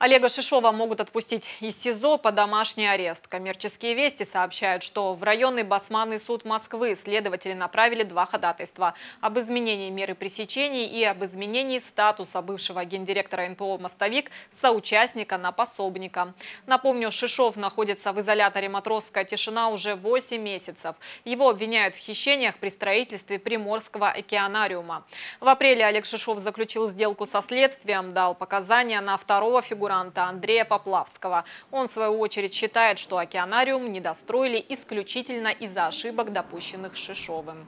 Олега Шишова могут отпустить из СИЗО по домашний арест. Коммерческие вести сообщают, что в районный басманный суд Москвы следователи направили два ходатайства об изменении меры пресечения и об изменении статуса бывшего гендиректора НПО «Мостовик» соучастника на пособника. Напомню, Шишов находится в изоляторе «Матросская тишина» уже 8 месяцев. Его обвиняют в хищениях при строительстве Приморского океанариума. В апреле Олег Шишов заключил сделку со следствием, дал показания на второго фигуранта фигуранта Андрея Поплавского. Он, в свою очередь, считает, что океанариум недостроили исключительно из-за ошибок, допущенных Шишовым.